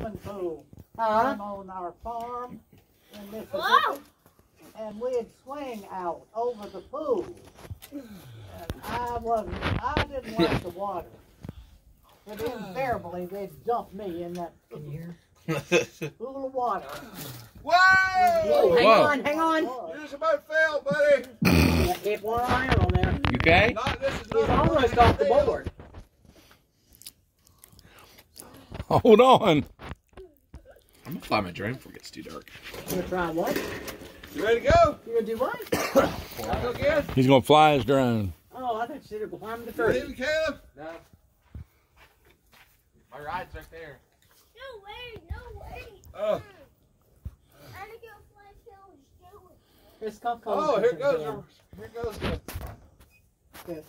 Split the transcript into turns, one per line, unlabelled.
swimming pool
Huh?
came on our farm in
Whoa.
Mississippi, and we'd swing out over the pool. And I wasn't, I didn't like the water. But invariably, they'd dump me in that pool of water.
Whoa! Whoa.
Hang
Whoa.
on, hang on.
Boy,
You just about fell, buddy.
Yeah, Keep one eye on there.
You okay?
Not, this is
He's
not a
almost off the board.
Hold on. I'm gonna fly my drone before it gets too dark.
You gonna try what?
You ready to go?
You gonna do what?
I'll go again.
He's gonna fly his drone.
Oh, I thought you said you're climbing the
You
tree.
leaving, Caleb?
No. My ride's right there.
No way, no way.
Oh,
I need to go fly kills.
Here's Skunk
oh, here goes the, here goes the,
this.